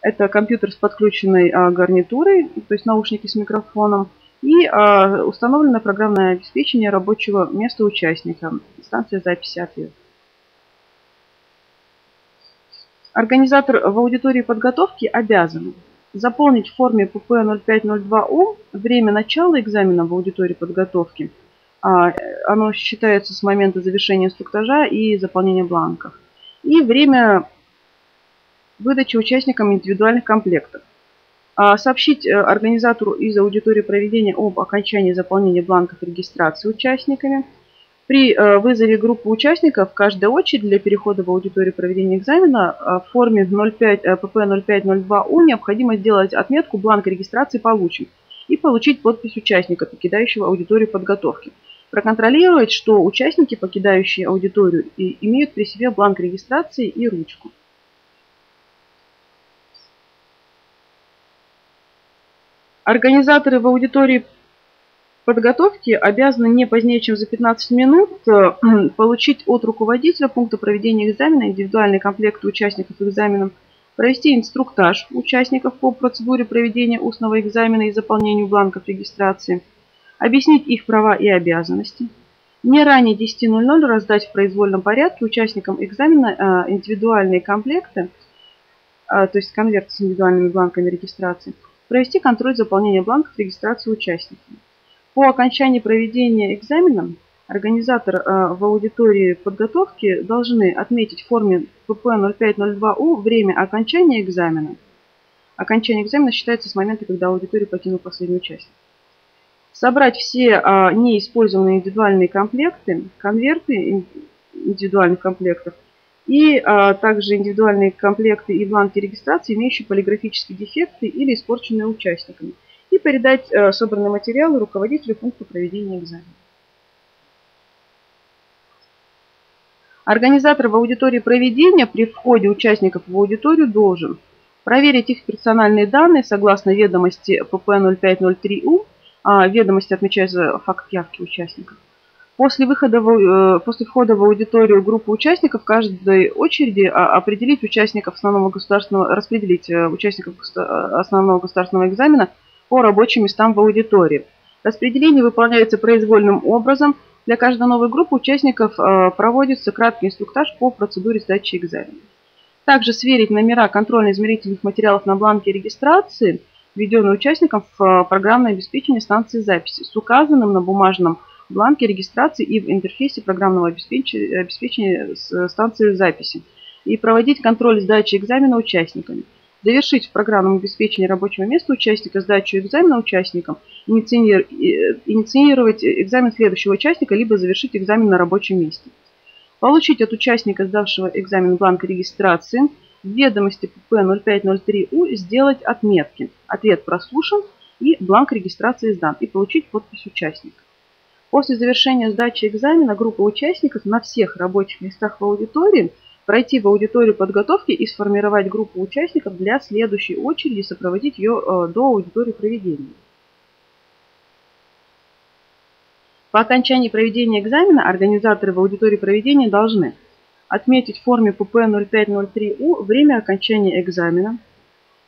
Это компьютер с подключенной а, гарнитурой, то есть наушники с микрофоном, и а, установлено программное обеспечение рабочего места участника, станция записи ответов. Организатор в аудитории подготовки обязан заполнить в форме pp 0502У время начала экзамена в аудитории подготовки. А, оно считается с момента завершения инструктажа и заполнения бланков. И время выдачи участникам индивидуальных комплектов. А, сообщить э, организатору из аудитории проведения об окончании заполнения бланков регистрации участниками – при э, вызове группы участников каждая очередь для перехода в аудиторию проведения экзамена э, в форме 05, PP0502У необходимо сделать отметку бланк регистрации получен и получить подпись участника, покидающего аудиторию подготовки. Проконтролировать, что участники, покидающие аудиторию, имеют при себе бланк регистрации и ручку. Организаторы в аудитории подготовки обязаны не позднее, чем за 15 минут э, получить от руководителя пункта проведения экзамена индивидуальный комплект участников экзамена, провести инструктаж участников по процедуре проведения устного экзамена и заполнению бланков регистрации, объяснить их права и обязанности, не ранее 10.00 раздать в произвольном порядке участникам экзамена э, индивидуальные комплекты, э, то есть конверт с индивидуальными бланками регистрации, провести контроль заполнения бланков регистрации участников. По окончании проведения экзамена организатор э, в аудитории подготовки должны отметить в форме ПП-0502У время окончания экзамена. Окончание экзамена считается с момента, когда аудиторию покинул последний участник. Собрать все а, неиспользованные индивидуальные комплекты, конверты индивидуальных комплектов и а, также индивидуальные комплекты и бланки регистрации, имеющие полиграфические дефекты или испорченные участниками и передать э, собранные материалы руководителю пункта проведения экзамена. Организатор в аудитории проведения при входе участников в аудиторию должен проверить их персональные данные согласно ведомости ПП-0503У, а ведомости отмечается факт явки участников. После, выхода в, э, после входа в аудиторию группы участников каждой очереди а, определить участников основного государственного, распределить э, участников основного государственного экзамена по рабочим местам в аудитории. Распределение выполняется произвольным образом. Для каждой новой группы участников э, проводится краткий инструктаж по процедуре сдачи экзамена. Также сверить номера контрольно-измерительных материалов на бланке регистрации, введенные участникам в э, программное обеспечение станции записи, с указанным на бумажном бланке регистрации и в интерфейсе программного обеспечения станции записи и проводить контроль сдачи экзамена участниками завершить в программном обеспечении рабочего места участника сдачу экзамена участникам, инициировать экзамен следующего участника, либо завершить экзамен на рабочем месте. Получить от участника, сдавшего экзамен бланк регистрации, в ведомости ПП-0503У сделать отметки. Ответ прослушан и бланк регистрации сдан. И получить подпись участника. После завершения сдачи экзамена группа участников на всех рабочих местах в аудитории – пройти в аудиторию подготовки и сформировать группу участников для следующей очереди, сопроводить ее э, до аудитории проведения. По окончании проведения экзамена организаторы в аудитории проведения должны отметить в форме ПП-0503У время окончания экзамена,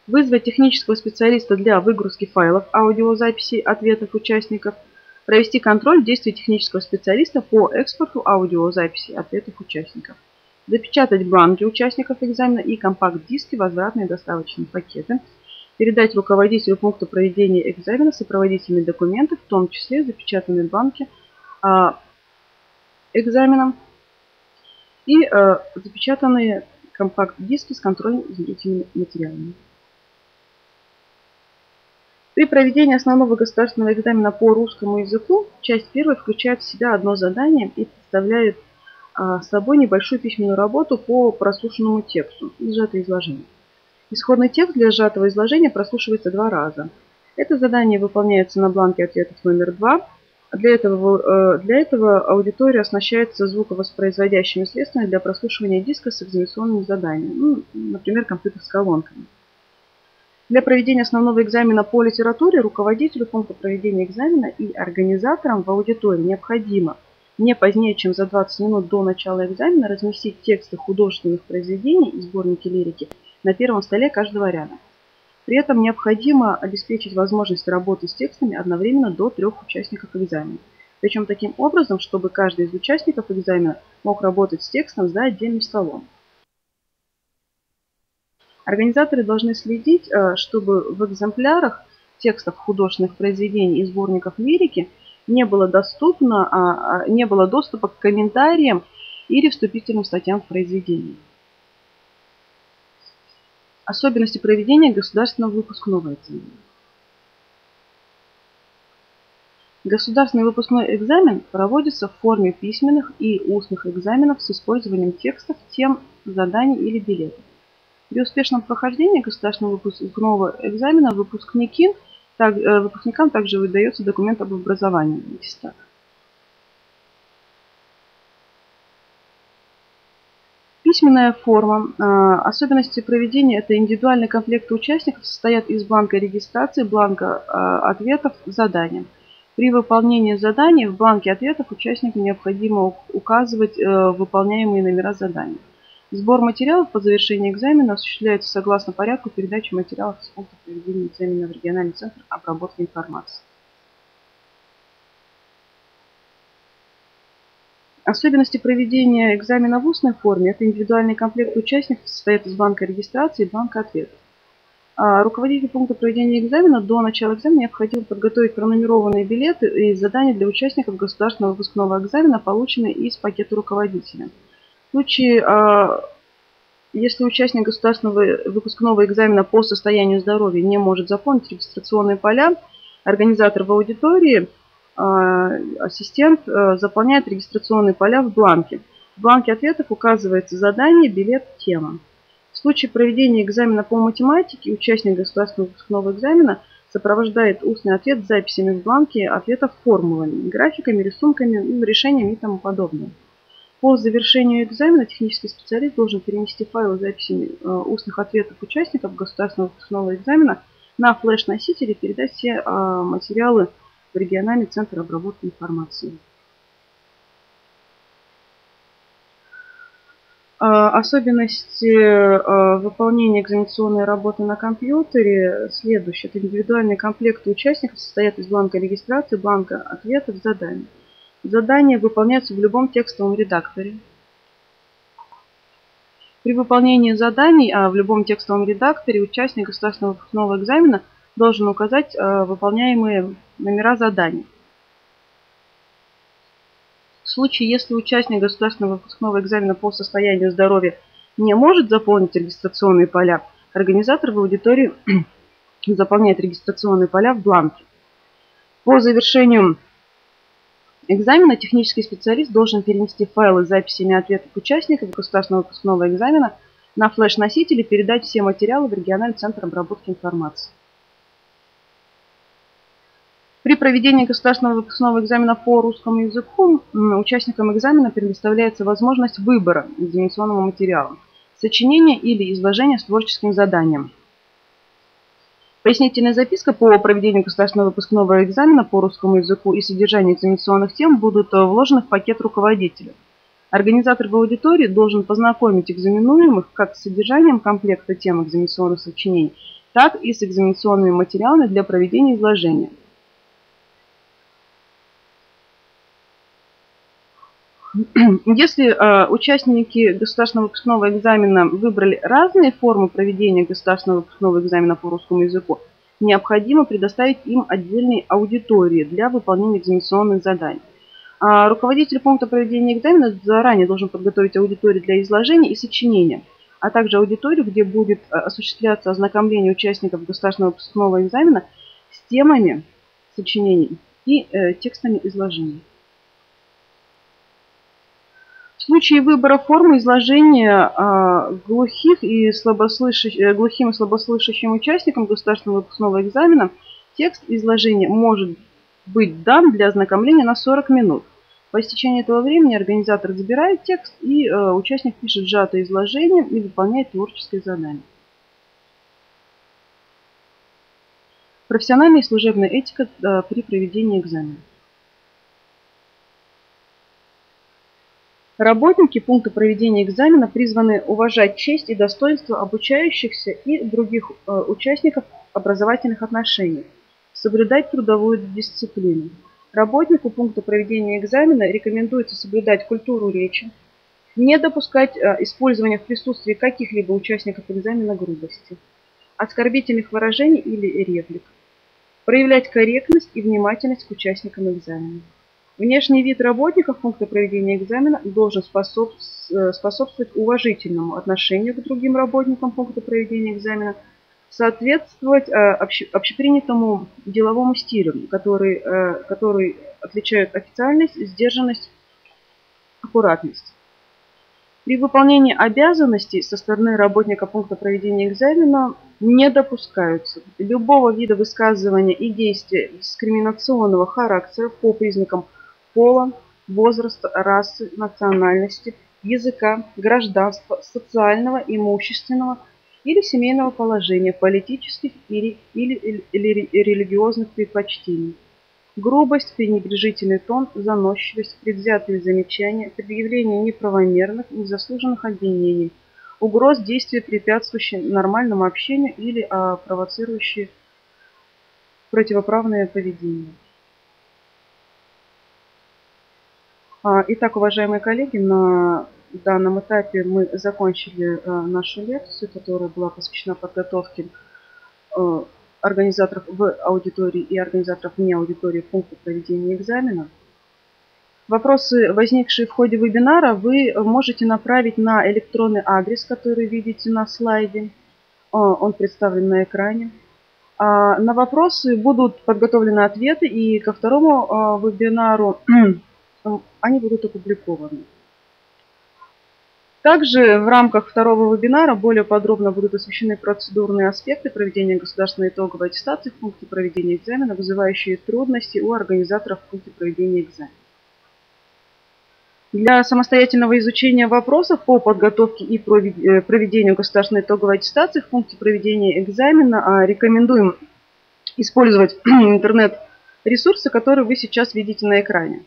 вызвать технического специалиста для выгрузки файлов аудиозаписи ответов участников, провести контроль действий технического специалиста по экспорту аудиозаписи ответов участников запечатать бланки участников экзамена и компакт-диски, возвратные доставочные пакеты, передать руководителю пункта проведения экзамена сопроводительные документы, в том числе запечатанные бланки а, экзаменом и а, запечатанные компакт-диски с контрольно-измерительными материалами. При проведении основного государственного экзамена по русскому языку часть первая включает в себя одно задание и представляет с собой небольшую письменную работу по прослушанному тексту, сжатое изложение. Исходный текст для сжатого изложения прослушивается два раза. Это задание выполняется на бланке ответов номер два. Для этого, э, для этого аудитория оснащается звуковоспроизводящими средствами для прослушивания диска с экзаменационными заданиями, ну, например, компьютер с колонками. Для проведения основного экзамена по литературе руководителю пункта проведения экзамена и организаторам в аудитории необходимо не позднее, чем за 20 минут до начала экзамена разместить тексты художественных произведений и сборники лирики на первом столе каждого ряда. При этом необходимо обеспечить возможность работы с текстами одновременно до трех участников экзамена. Причем таким образом, чтобы каждый из участников экзамена мог работать с текстом за отдельным столом. Организаторы должны следить, э, чтобы в экземплярах текстов художественных произведений и сборников лирики не было доступно, а, а, не было доступа к комментариям или вступительным статьям в произведении. Особенности проведения государственного выпускного экзамена. Государственный выпускной экзамен проводится в форме письменных и устных экзаменов с использованием текстов, тем, заданий или билетов. При успешном прохождении государственного выпускного экзамена выпускники, так, э, выпускникам также выдается документ об образовании аттестат. Письменная форма. Э, особенности проведения – это индивидуальный комплект участников состоят из бланка регистрации, бланка э, ответов, задания. При выполнении заданий в бланке ответов участнику необходимо указывать выполняемые номера заданий. Сбор материалов по завершении экзамена осуществляется согласно порядку передачи материалов с пункта проведения экзамена в региональный центр обработки информации. Особенности проведения экзамена в устной форме – это индивидуальный комплект участников состоит из банка регистрации и банка ответов. А руководителю пункта проведения экзамена до начала экзамена необходимо подготовить пронумерованные билеты и задания для участников государственного выпускного экзамена, полученные из пакета руководителя – случае, а, если участник государственного выпускного экзамена по состоянию здоровья не может заполнить регистрационные поля, организатор в аудитории, а, ассистент а, заполняет регистрационные поля в бланке. В бланке ответов указывается задание, билет, тема. В случае проведения экзамена по математике участник государственного выпускного экзамена сопровождает устный ответ с записями в бланке ответов формулами, графиками, рисунками, решениями и тому подобное. По завершению экзамена технический специалист должен перенести файлы с записями э, устных ответов участников государственного выпускного экзамена на флеш-носитель и передать все э, материалы в региональный центр обработки информации. Э, особенности выполнения экзаменационной работы на компьютере следующие. Это индивидуальные комплекты участников состоят из бланка регистрации, бланка ответов, заданий. Задания выполняются в любом текстовом редакторе. При выполнении заданий а в любом текстовом редакторе участник государственного выпускного экзамена должен указать а, выполняемые номера заданий. В случае, если участник государственного выпускного экзамена по состоянию здоровья не может заполнить регистрационные поля, организатор в аудитории заполняет регистрационные поля в бланке. По завершению экзамена технический специалист должен перенести файлы с записями ответов участников государственного выпускного экзамена на флеш-носитель и передать все материалы в региональный центр обработки информации. При проведении государственного выпускного экзамена по русскому языку участникам экзамена предоставляется возможность выбора экзаменационного материала, сочинения или изложения с творческим заданием. Пояснительная записка по проведению государственного выпускного экзамена по русскому языку и содержанию экзаменационных тем будут э, вложены в пакет руководителя. Организатор в аудитории должен познакомить экзаменуемых как с содержанием комплекта тем экзаменационных сочинений, так и с экзаменационными материалами для проведения изложения. Если э, участники государственного выпускного экзамена выбрали разные формы проведения государственного выпускного экзамена по русскому языку, необходимо предоставить им отдельные аудитории для выполнения экзаменационных заданий. А руководитель пункта проведения экзамена заранее должен подготовить аудиторию для изложения и сочинения, а также аудиторию, где будет э, осуществляться ознакомление участников государственного выпускного экзамена с темами сочинений и э, текстами изложений. Случае выбора формы изложения а, глухих и слабослышащих, э, глухим и слабослышащим участникам государственного выпускного экзамена текст изложения может быть дан для ознакомления на 40 минут. По истечении этого времени организатор забирает текст и э, участник пишет сжатое изложение и выполняет творческое задание. Профессиональная и служебная этика э, при проведении экзамена. Работники пункта проведения экзамена призваны уважать честь и достоинство обучающихся и других э, участников образовательных отношений, соблюдать трудовую дисциплину. Работнику пункта проведения экзамена рекомендуется соблюдать культуру речи, не допускать э, использования в присутствии каких-либо участников экзамена грубости, оскорбительных выражений или реплик, проявлять корректность и внимательность к участникам экзамена. Внешний вид работников пункта проведения экзамена должен э, способствовать уважительному отношению к другим работникам пункта проведения экзамена, соответствовать э, общепринятому деловому стилю, который, э, который отличает официальность, сдержанность, аккуратность. При выполнении обязанностей со стороны работника пункта проведения экзамена не допускаются любого вида высказывания и действия дискриминационного характера по признакам пола, возраста, расы, национальности, языка, гражданства, социального, имущественного или семейного положения, политических или, или, или религиозных предпочтений. Грубость, пренебрежительный тон, заносчивость, предвзятые замечания, предъявление неправомерных, незаслуженных обвинений, угроз действия, препятствующие нормальному общению или а, провоцирующие противоправное поведение. А, итак, уважаемые коллеги, на данном этапе мы закончили э, нашу лекцию, которая была посвящена подготовке э, организаторов в аудитории и организаторов вне аудитории пункта проведения экзамена. Вопросы, возникшие в ходе вебинара, вы можете направить на электронный адрес, который видите на слайде. Э, он представлен на экране. А, на вопросы будут подготовлены ответы, и ко второму вебинару они будут опубликованы. Также в рамках второго вебинара более подробно будут освещены процедурные аспекты проведения государственной итоговой аттестации в пункте проведения экзамена, вызывающие трудности у организаторов в пункте проведения экзамена. Для самостоятельного изучения вопросов по подготовке и э, проведению государственной итоговой аттестации в пункте проведения экзамена а, рекомендуем использовать интернет-ресурсы, которые вы сейчас видите на экране.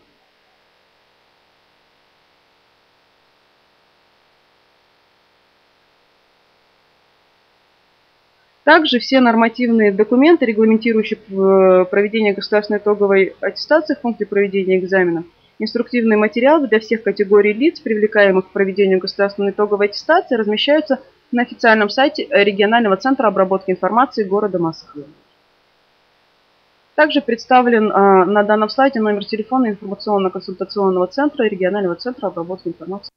Также все нормативные документы, регламентирующие э, проведение государственной итоговой аттестации в пункте проведения экзамена, инструктивные материалы для всех категорий лиц, привлекаемых к проведению государственной итоговой аттестации, размещаются на официальном сайте регионального центра обработки информации города Москвы. Также представлен а, на данном слайде номер телефона информационно-консультационного центра регионального центра обработки информации.